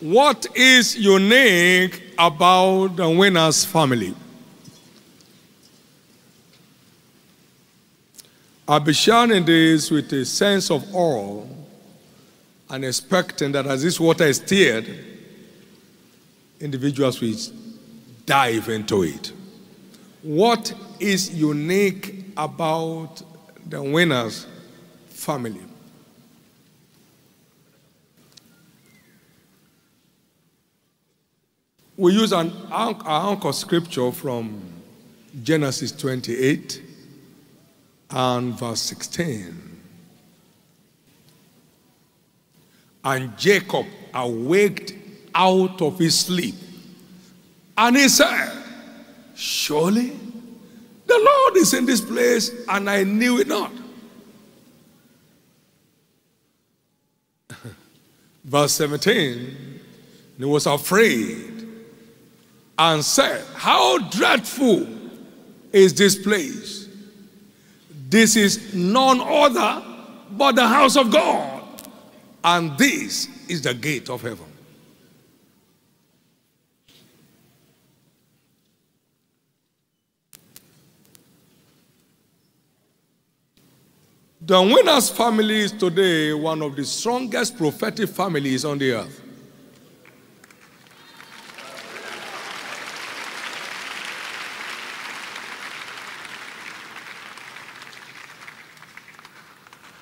What is unique about the winner's family? I'll be sharing this with a sense of awe and expecting that as this water is stirred, individuals will dive into it. What is unique about the winner's family? We use an anchor scripture from Genesis 28 and verse 16. And Jacob awaked out of his sleep. And he said, Surely the Lord is in this place, and I knew it not. Verse 17, he was afraid and said, How dreadful is this place! This is none other but the house of God, and this is the gate of heaven. The winner's family is today one of the strongest prophetic families on the earth.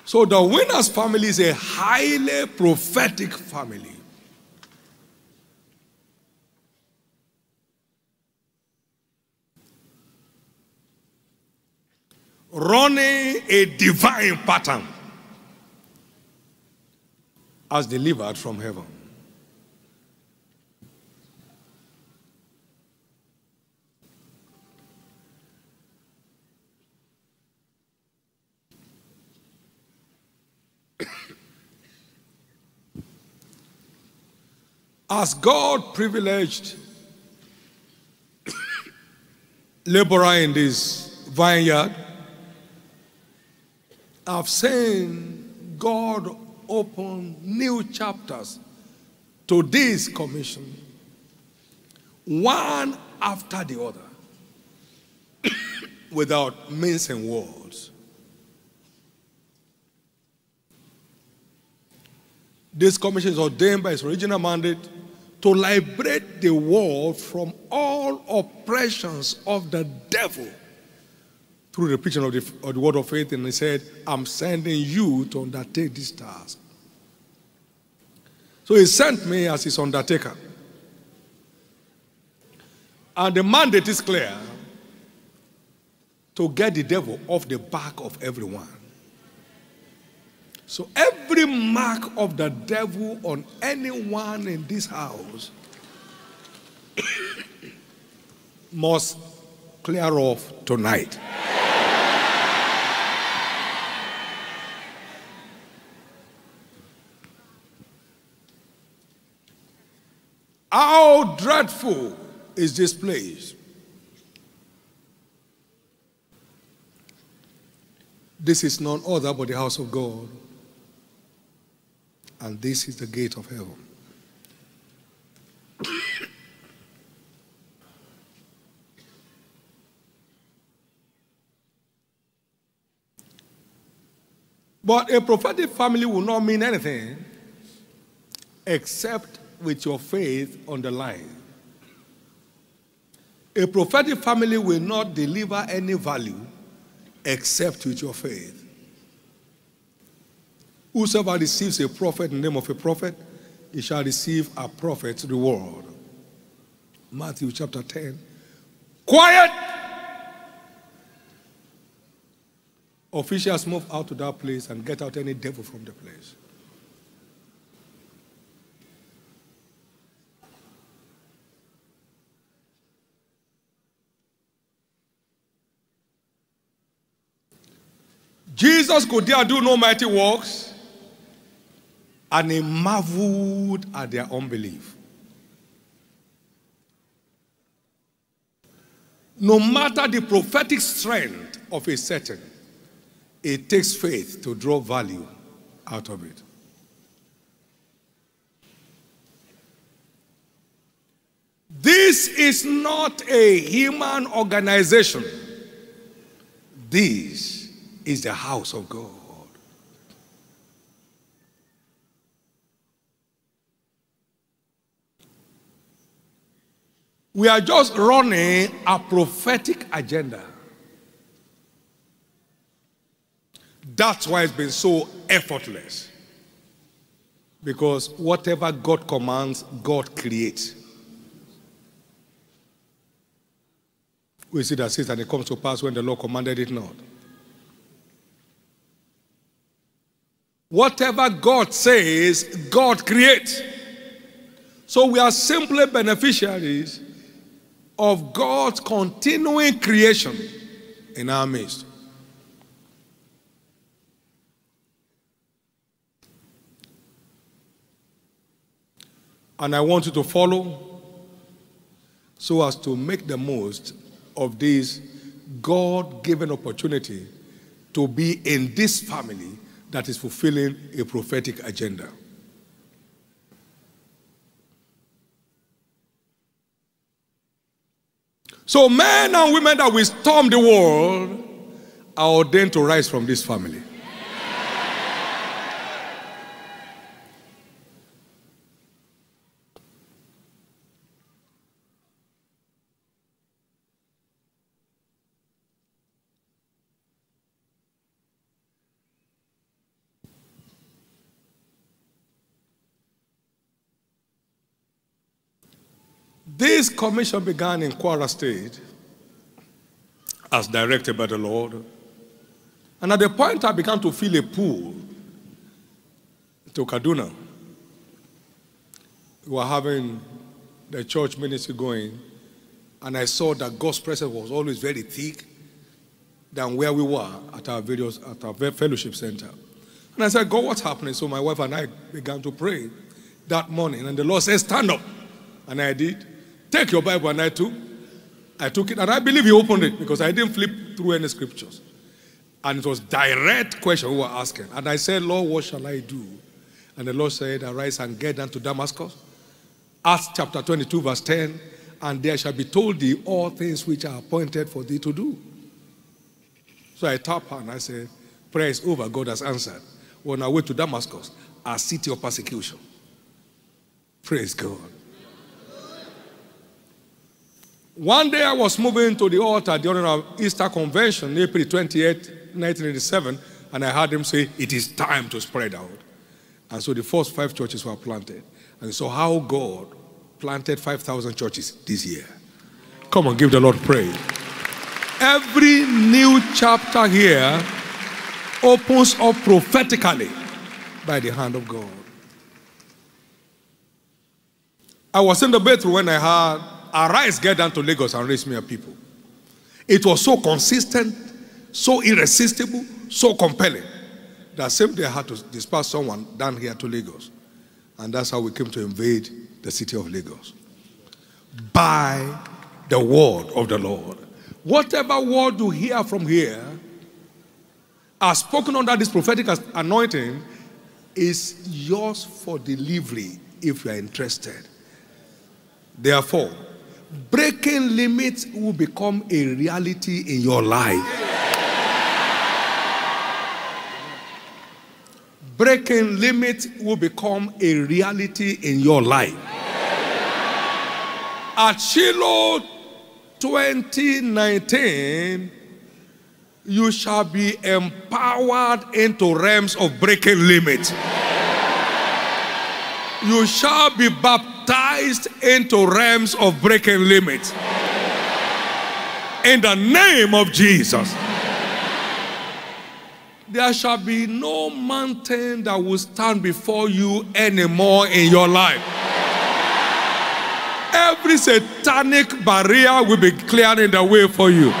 So the winner's family is a highly prophetic family. Running a divine pattern as delivered from heaven. As God privileged laborer in this vineyard, I've seen God open new chapters to this commission, one after the other, without mincing words. This commission is ordained by its original mandate to liberate the world from all oppressions of the devil through the preaching of the, of the word of faith. And he said, I'm sending you to undertake this task. So he sent me as his undertaker. And the mandate is clear to get the devil off the back of everyone. So every mark of the devil on anyone in this house must clear off tonight. How dreadful is this place? This is none other but the house of God and this is the gate of heaven. but a prophetic family will not mean anything except with your faith on the line. A prophetic family will not deliver any value except with your faith. Whosoever receives a prophet in the name of a prophet, he shall receive a prophet's reward. Matthew chapter 10. Quiet! Officials move out to that place and get out any devil from the place. Jesus could there do no mighty works and he marveled at their unbelief. No matter the prophetic strength of a setting, it takes faith to draw value out of it. This is not a human organization. This is the house of God. We are just running a prophetic agenda. That's why it's been so effortless. Because whatever God commands, God creates. We see that says and it comes to pass when the Lord commanded it not. Whatever God says, God creates. So we are simply beneficiaries of God's continuing creation in our midst. And I want you to follow so as to make the most of this God given opportunity to be in this family that is fulfilling a prophetic agenda. So, men and women that will storm the world are ordained to rise from this family. This commission began in Kwara State as directed by the Lord. And at the point I began to feel a pull to Kaduna. We were having the church ministry going, and I saw that God's presence was always very thick than where we were at our various at our fellowship center. And I said, God, what's happening? So my wife and I began to pray that morning, and the Lord said, Stand up. And I did. Take your Bible, and I took. I took it, and I believe he opened it because I didn't flip through any scriptures. And it was direct question we were asking. And I said, Lord, what shall I do? And the Lord said, Arise and get down to Damascus. Acts chapter 22, verse 10. And there shall be told thee all things which are appointed for thee to do. So I tapped her and I said, Prayer is over. God has answered. On our way to Damascus, a city of persecution. Praise God. One day I was moving to the altar during our Easter convention, April 28, 1987, and I heard them say, It is time to spread out. And so the first five churches were planted. And so how God planted 5,000 churches this year. Come on, give the Lord praise. Every new chapter here opens up prophetically by the hand of God. I was in the bedroom when I heard, Arise, get down to Lagos and raise me a people. It was so consistent, so irresistible, so compelling that same day I had to dispatch someone down here to Lagos. And that's how we came to invade the city of Lagos. By the word of the Lord. Whatever word you hear from here are spoken under this prophetic anointing is yours for delivery if you are interested. Therefore, breaking limits will become a reality in your life. breaking limits will become a reality in your life. At Shiloh 2019, you shall be empowered into realms of breaking limits. You shall be baptized into realms of breaking limits. In the name of Jesus there shall be no mountain that will stand before you anymore in your life. Every satanic barrier will be cleared in the way for you.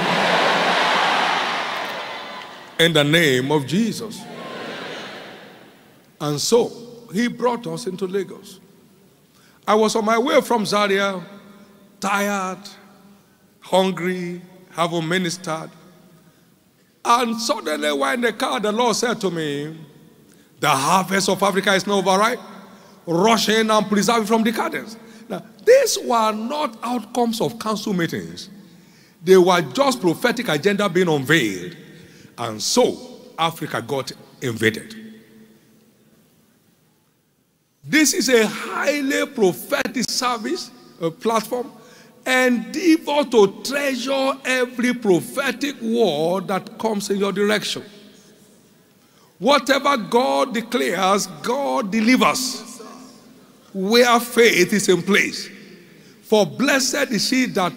In the name of Jesus. And so, he brought us into Lagos. I was on my way from Zaria, tired, hungry, having ministered. And suddenly, while in the car, the Lord said to me, The harvest of Africa is not over, right? Rush in and preserve it from decadence. Now, These were not outcomes of council meetings. They were just prophetic agenda being unveiled. And so Africa got invaded. This is a highly prophetic service, a platform. Endeavor to treasure every prophetic word that comes in your direction. Whatever God declares, God delivers. Where faith is in place. For blessed is he that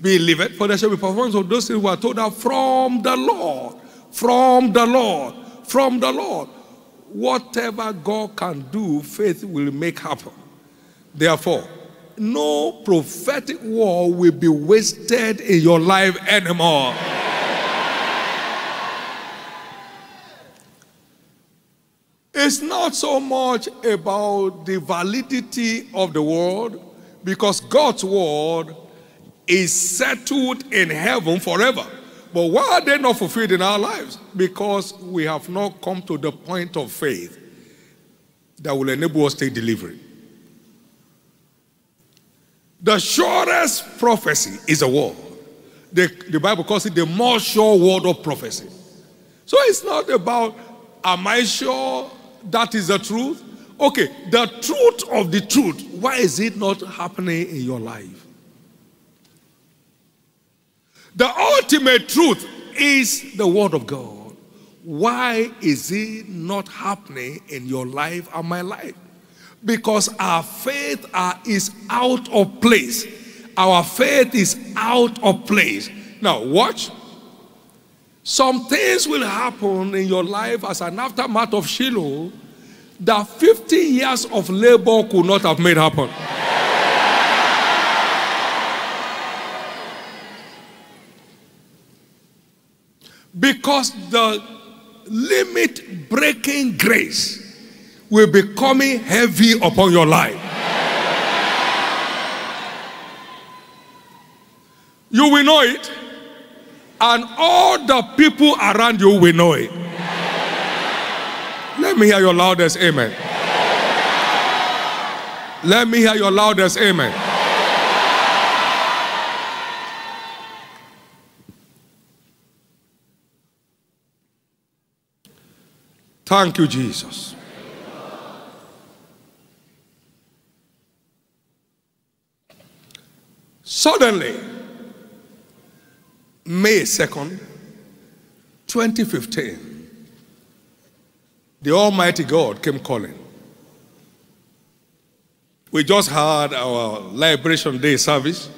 believeth, for there shall be performance of those things who are told out from the Lord. From the Lord. From the Lord. Whatever God can do, faith will make happen. Therefore, no prophetic word will be wasted in your life anymore. It's not so much about the validity of the word because God's word is settled in heaven forever. But why are they not fulfilled in our lives? Because we have not come to the point of faith that will enable us to take delivery. The surest prophecy is a word. The, the Bible calls it the more sure word of prophecy. So it's not about, am I sure that is the truth? Okay, the truth of the truth, why is it not happening in your life? The ultimate truth is the Word of God. Why is it not happening in your life and my life? Because our faith are, is out of place. Our faith is out of place. Now, watch. Some things will happen in your life as an aftermath of Shiloh that 50 years of labor could not have made happen. Because the limit breaking grace will be coming heavy upon your life. You will know it, and all the people around you will know it. Let me hear your loudest amen. Let me hear your loudest amen. Thank you, Jesus. Suddenly, May 2nd, 2015, the Almighty God came calling. We just had our Liberation Day service,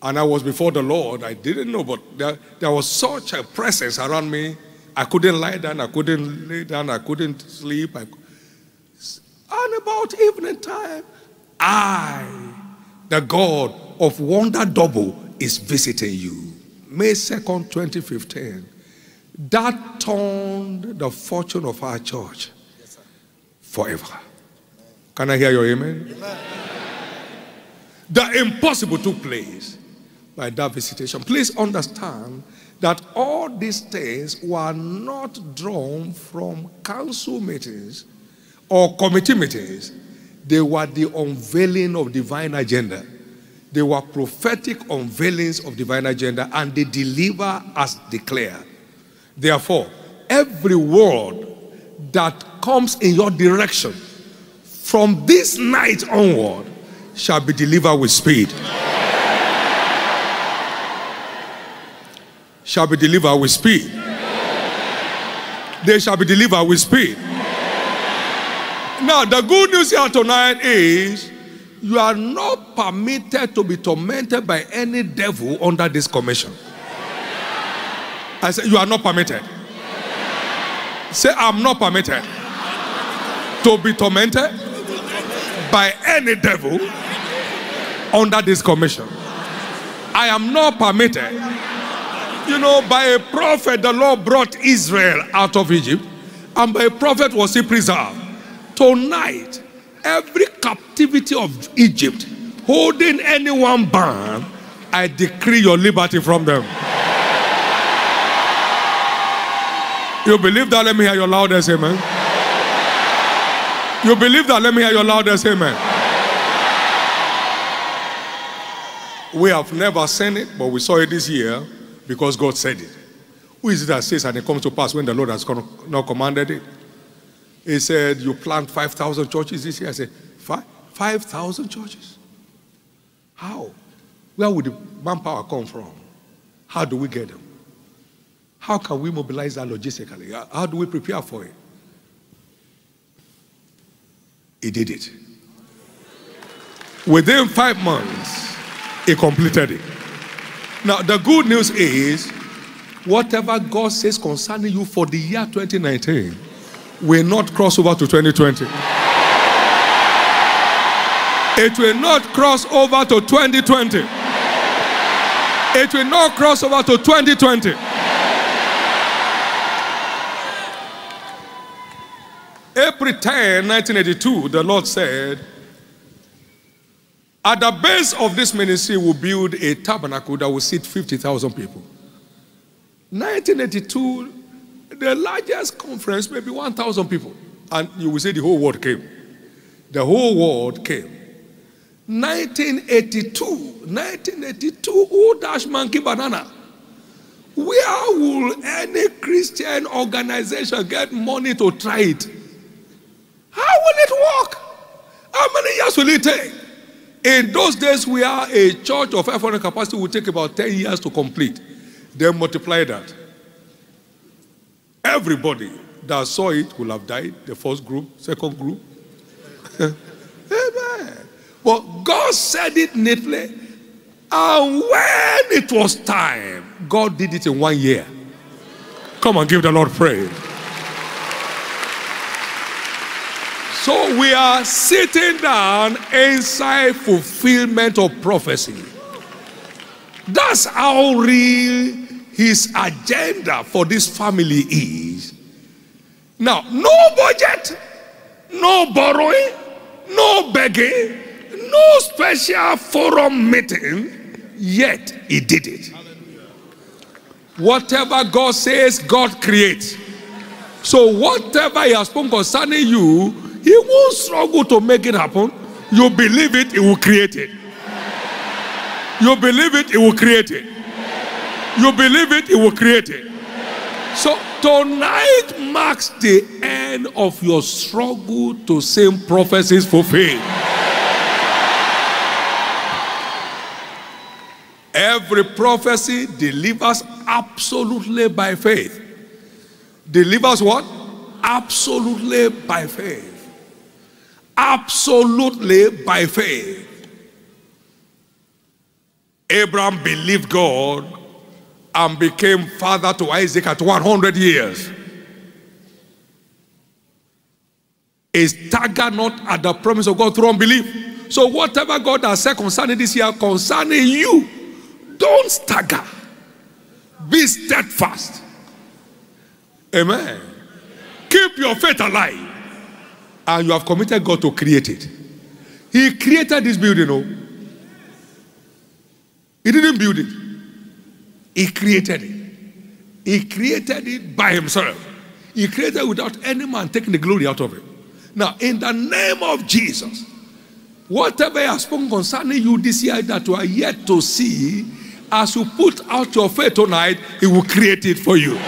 and I was before the Lord. I didn't know, but there, there was such a presence around me. I couldn't lie down, I couldn't lay down, I couldn't sleep. I, and about evening time, I, the God of Wonder Double, is visiting you. May 2nd, 2015 that turned the fortune of our church forever. Can I hear your amen? amen? The impossible took place by that visitation. Please understand that all these things were not drawn from council meetings or committee meetings. They were the unveiling of divine agenda. They were prophetic unveilings of divine agenda and they deliver as declared. Therefore, every word that comes in your direction from this night onward shall be delivered with speed. Shall be delivered with speed. They shall be delivered with speed. Now, the good news here tonight is you are not permitted to be tormented by any devil under this commission. I said, You are not permitted. Say, I'm not permitted to be tormented by any devil under this commission. I am not permitted. You know, by a prophet, the Lord brought Israel out of Egypt, and by a prophet was he preserved. Tonight, every captivity of Egypt holding anyone bound, I decree your liberty from them. You believe that? Let me hear your loudest amen. You believe that? Let me hear your loudest amen. We have never seen it, but we saw it this year because God said it. Who is it that says and it comes to pass when the Lord has not commanded it? He said, You plant 5,000 churches this year. I said, 5,000 churches? How? Where would the manpower come from? How do we get them? How can we mobilize that logistically? How do we prepare for it? He did it. Within five months, he completed it. Now, the good news is whatever God says concerning you for the year 2019 will not cross over to 2020. It will not cross over to 2020. It will not cross over to 2020. April 10, 1982, the Lord said, At the base of this ministry, we'll build a tabernacle that will seat 50,000 people. 1982, the largest conference, maybe 1,000 people. And you will say the whole world came. The whole world came. 1982, 1982, who dash monkey banana? Where will any Christian organization get money to try it? How will it work? How many years will it take? In those days, we are a church of 500 capacity will take about 10 years to complete. Then multiply that. Everybody that saw it will have died. The first group, second group. Amen. But God said it neatly. And when it was time, God did it in one year. Come and give the Lord praise. So we are sitting down inside fulfillment of prophecy. That's how real his agenda for this family is. Now, no budget, no borrowing, no begging, no special forum meeting, yet he did it. Whatever God says, God creates. So, whatever He has spoken concerning you, he won't struggle to make it happen. You believe it, He will create it. You believe it, He will create it. You believe it, He will create it. So tonight marks the end of your struggle to see prophecies fulfilled. Every prophecy delivers absolutely by faith. Delivers what? Absolutely by faith absolutely by faith. Abraham believed God and became father to Isaac at 100 years. Is stagger not at the promise of God through unbelief. So whatever God has said concerning this year, concerning you, don't stagger. Be steadfast. Amen. Keep your faith alive and you have committed God to create it. He created this building, oh. He didn't build it. He created it. He created it by himself. He created without any man taking the glory out of it. Now, in the name of Jesus, whatever he has spoken concerning you this year that you are yet to see, as you put out your faith tonight, he will create it for you.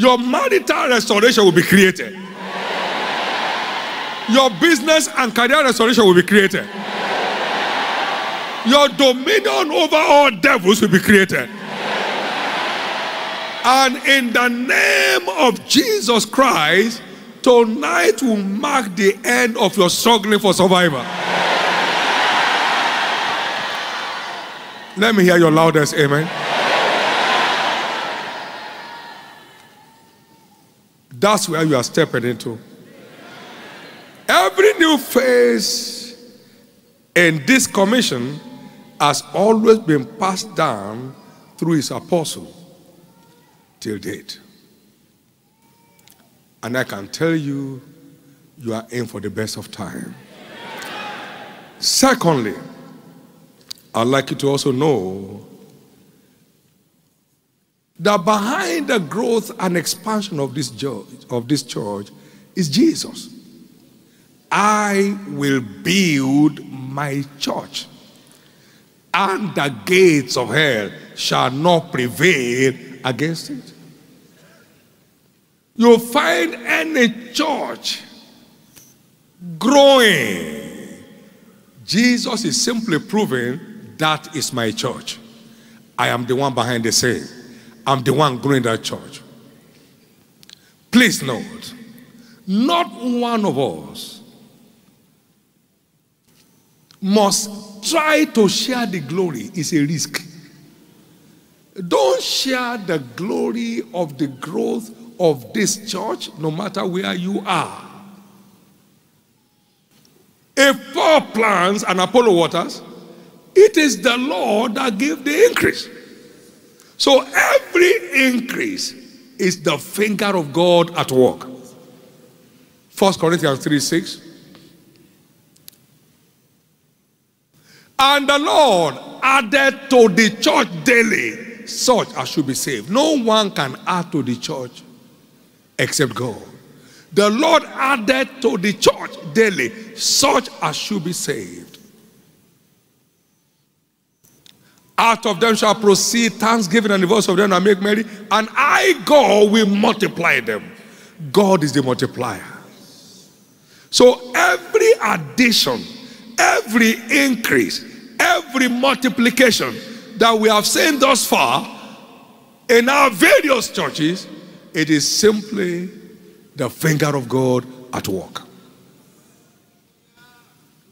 Your marital restoration will be created. Your business and career restoration will be created. Your dominion over all devils will be created. And in the name of Jesus Christ, tonight will mark the end of your struggling for survival. Let me hear your loudest amen. That's where you are stepping into. Every new phase in this commission has always been passed down through his apostle till date. And I can tell you, you are in for the best of time. Secondly, I'd like you to also know that behind the growth and expansion of this church, of this church is Jesus. I will build my church, and the gates of hell shall not prevail against it. You'll find any church growing. Jesus is simply proving that is my church. I am the one behind the scene. I'm the one growing that church. Please note, not one of us must try to share the glory. It's a risk. Don't share the glory of the growth of this church, no matter where you are. If Paul plants and Apollo waters, it is the Lord that gave the increase. So every increase is the finger of God at work. First Corinthians 3 6. And the Lord added to the church daily such as should be saved. No one can add to the church except God. The Lord added to the church daily such as should be saved. Out of them shall proceed thanksgiving and the voice of them that make merry, and I, God, will multiply them. God is the multiplier. So every addition, every increase, every multiplication that we have seen thus far in our various churches, it is simply the finger of God at work.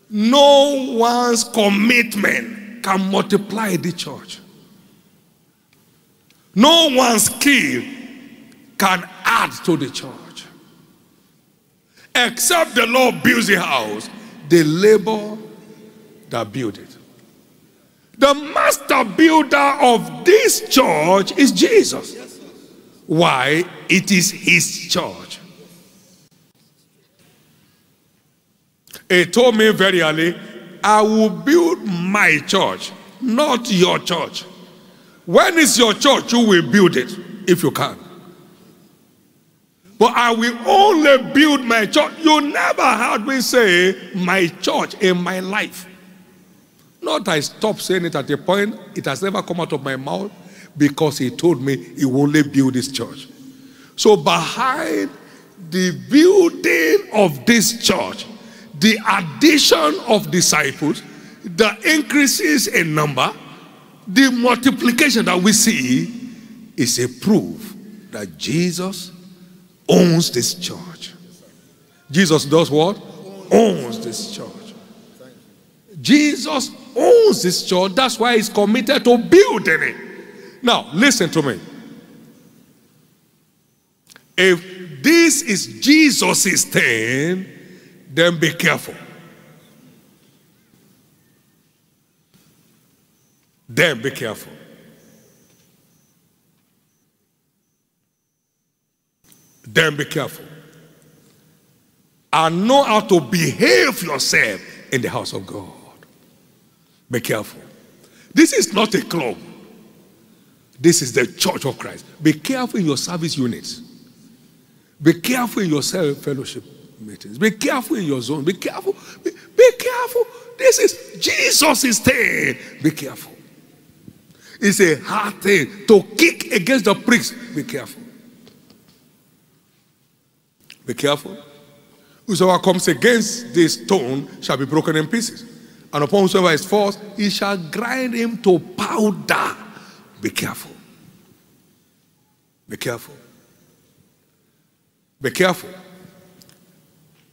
No one's commitment can multiply the church. No one's skill can add to the church. Except the Lord builds the house, the labor that build it. The master builder of this church is Jesus. Why? It is his church. He told me very early I will build my church, not your church. When is your church, you will build it if you can. But I will only build my church. You never heard me say my church in my life. Not I stopped saying it at a point, it has never come out of my mouth because he told me he will only build this church. So behind the building of this church the addition of disciples, the increases in number, the multiplication that we see is a proof that Jesus owns this church. Jesus does what? Owns this church. Jesus owns this church. That's why he's committed to building it. Now, listen to me. If this is Jesus' thing, then be careful. Then be careful. Then be careful. And know how to behave yourself in the house of God. Be careful. This is not a club. This is the church of Christ. Be careful in your service units. Be careful in your fellowship meetings. Be careful in your zone. Be careful. Be, be careful. This is Jesus' thing. Be careful. It's a hard thing to kick against the pricks. Be careful. Be careful. Whosoever comes against this stone shall be broken in pieces. And upon whosoever is forced, he shall grind him to powder. Be careful. Be careful. Be careful.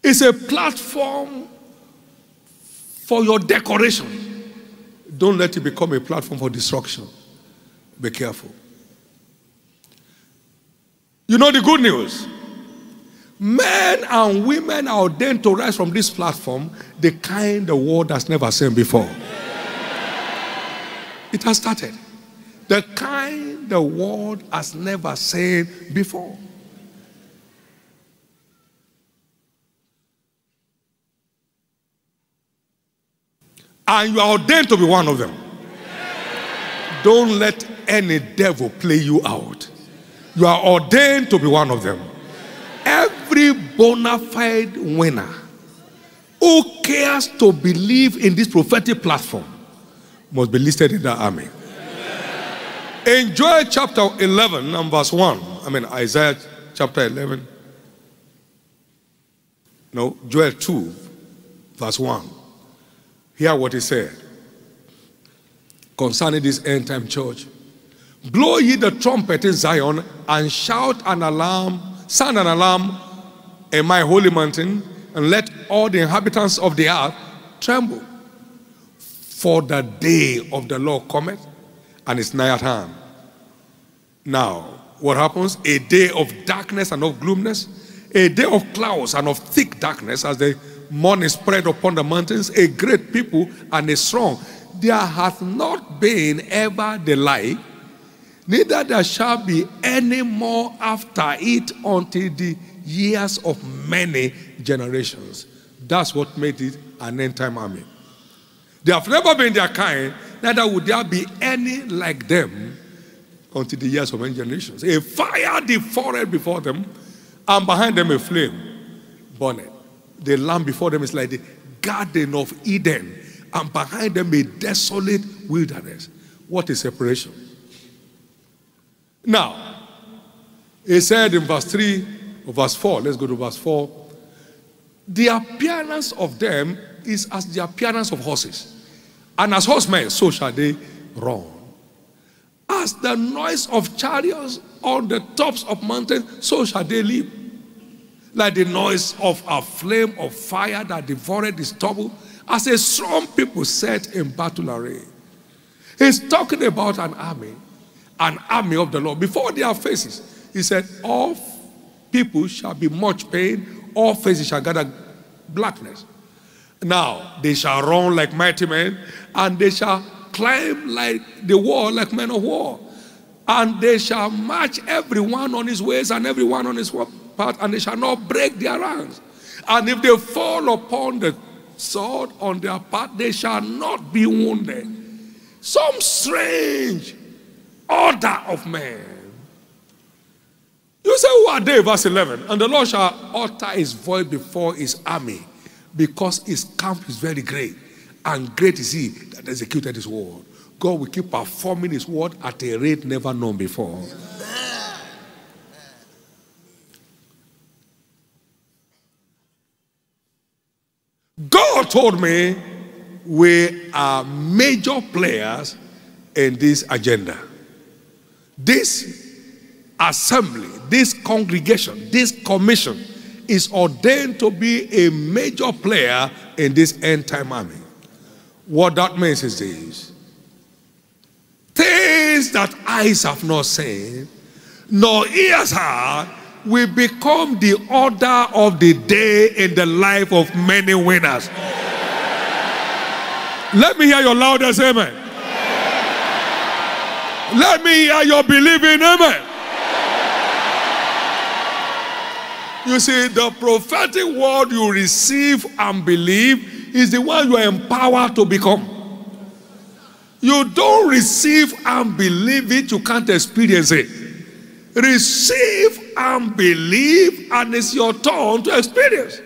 It's a platform for your decoration. Don't let it become a platform for destruction. Be careful. You know the good news? Men and women are ordained to rise from this platform the kind the world has never seen before. It has started. The kind the world has never seen before. And you are ordained to be one of them. Don't let any devil play you out. You are ordained to be one of them. Every bona fide winner who cares to believe in this prophetic platform must be listed in that army. In Joel chapter 11 and verse 1, I mean Isaiah chapter 11, no, Joel 2, verse 1. Hear what he said concerning this end time church. Blow ye the trumpet in Zion and shout an alarm, sound an alarm in my holy mountain, and let all the inhabitants of the earth tremble. For the day of the Lord cometh, and is nigh at hand. Now, what happens? A day of darkness and of gloominess, a day of clouds and of thick darkness as the morning spread upon the mountains, a great people and a strong. There hath not been ever the like, neither there shall be any more after it until the years of many generations. That's what made it an end time army. They have never been their kind, neither would there be any like them until the years of many generations. A fire devoured before them, and behind them a flame burned. The land before them is like the Garden of Eden, and behind them a desolate wilderness. What is separation? Now, he said in verse 3 or verse 4, let's go to verse 4. The appearance of them is as the appearance of horses. And as horsemen, so shall they run. As the noise of chariots on the tops of mountains, so shall they leap. Like the noise of a flame of fire that devoured the stubble, as a strong people set in battle array. He's talking about an army, an army of the Lord. Before their faces, he said, All people shall be much pain, all faces shall gather blackness. Now they shall run like mighty men, and they shall climb like the wall, like men of war. And they shall march everyone on his ways and everyone on his path, and they shall not break their ranks. And if they fall upon the sword on their path, they shall not be wounded. Some strange order of men. You say, Who are they? Verse 11. And the Lord shall utter his voice before his army, because his camp is very great. And great is he that executed his word. God will keep performing his word at a rate never known before. God told me we are major players in this agenda. This assembly, this congregation, this commission is ordained to be a major player in this end time army. What that means is this things that eyes have not seen, nor ears heard, will become the order of the day in the life of many winners. Let me hear your loudest amen. Let me hear your believing amen. You see, the prophetic word you receive and believe is the one you are empowered to become. You don't receive and believe it, you can't experience it. Receive and believe, and it's your turn to experience.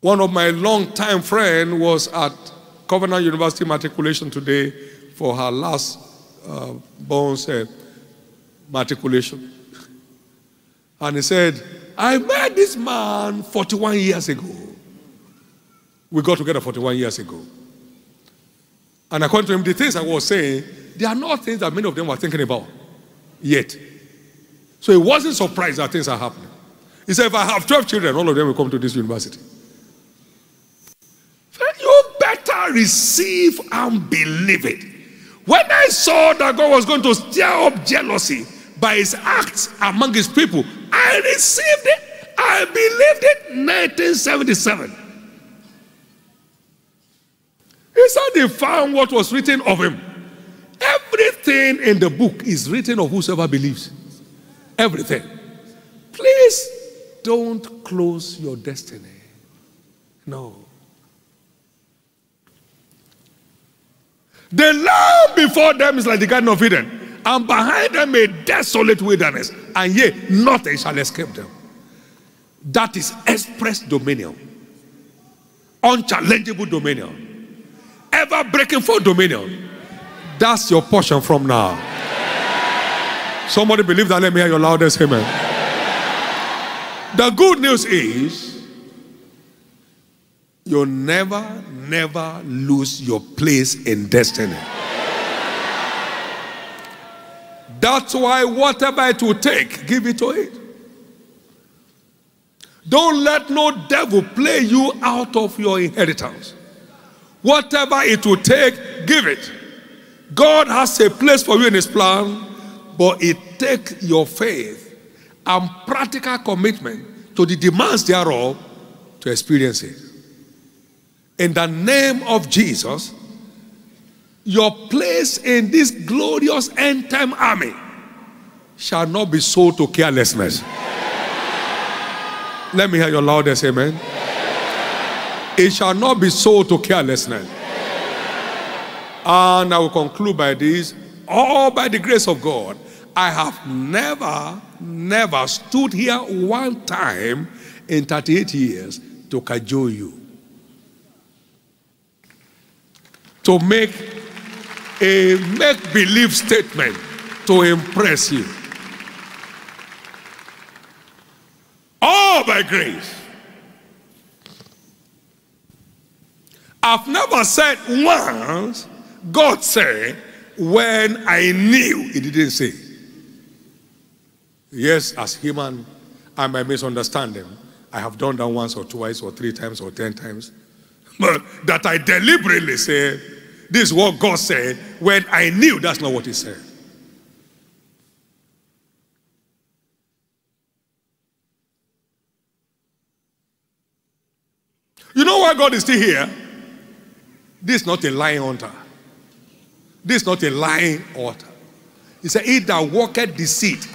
One of my long-time friend was at Covenant University matriculation today for her last uh, bones uh, matriculation. And he said, I met this man 41 years ago. We got together 41 years ago. And according to him, the things I was saying, they are not things that many of them were thinking about yet. So he wasn't surprised that things are happening. He said, if I have 12 children, all of them will come to this university. You better receive and believe it. When I saw that God was going to stir up jealousy by his acts among his people, I received it. I believed it 1977. He said they found what was written of him. Everything in the book is written of whosoever believes. Everything. Please don't close your destiny. No. The land before them is like the Garden of Eden, and behind them a desolate wilderness, and yet nothing shall escape them. That is express dominion, unchallengeable dominion, ever breaking for dominion. That's your portion from now. Somebody believe that. Let me hear your loudest amen. The good news is you'll never, never lose your place in destiny. That's why whatever it will take, give it to it. Don't let no devil play you out of your inheritance. Whatever it will take, give it. God has a place for you in his plan, but it takes your faith and practical commitment to the demands thereof to experience it. In the name of Jesus, your place in this glorious end time army shall not be sold to carelessness. Let me hear your loudest amen. It shall not be sold to carelessness. Ah, and I will conclude by this all by the grace of God. I have never, never stood here one time in 38 years to cajole you. To make a make believe statement to impress you. All by grace. I've never said once, God said, when I knew, He didn't say. Yes, as human, I might misunderstand them. I have done that once or twice or three times or ten times. But that I deliberately say, this is what God said, when I knew that's not what He said. You know why God is still here? This is not a lying altar. This is not a lying altar. He said, He that walketh deceit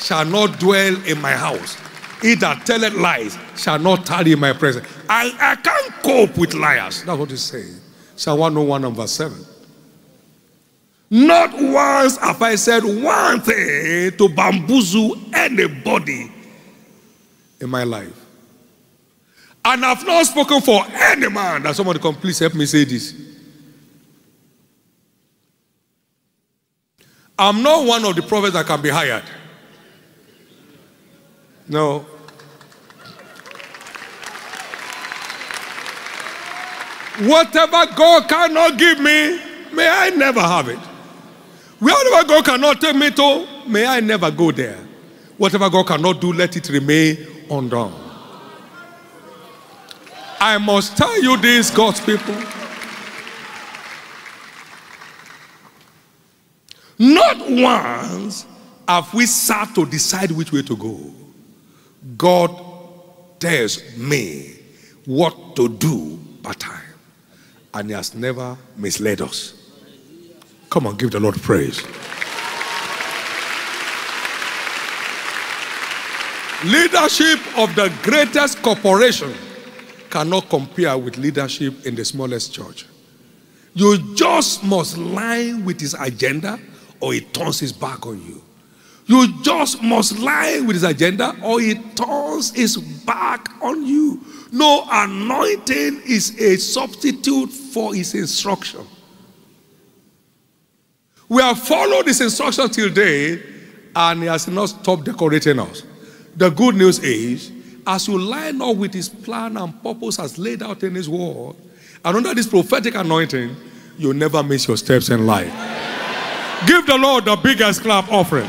shall not dwell in my house. He that telleth lies shall not tarry in my presence. I, I can't cope with liars. That's what he's saying. Psalm 101 and verse 7. Not once have I said one thing to bamboozle anybody in my life. And I've not spoken for any man. That somebody come, please help me say this. I'm not one of the prophets that can be hired. No. Whatever God cannot give me, may I never have it. Wherever God cannot take me to, may I never go there. Whatever God cannot do, let it remain undone. I must tell you this, God's people. Not once have we sat to decide which way to go. God tells me what to do by time. And He has never misled us. Come on, give the Lord praise. Leadership of the greatest corporation cannot compare with leadership in the smallest church. You just must line with his agenda or he turns his back on you. You just must line with his agenda or he turns his back on you. No anointing is a substitute for his instruction. We have followed his instruction till date and he has not stopped decorating us. The good news is as you line up with his plan and purpose as laid out in his word, and under this prophetic anointing, you'll never miss your steps in life. Give the Lord the biggest clap offering.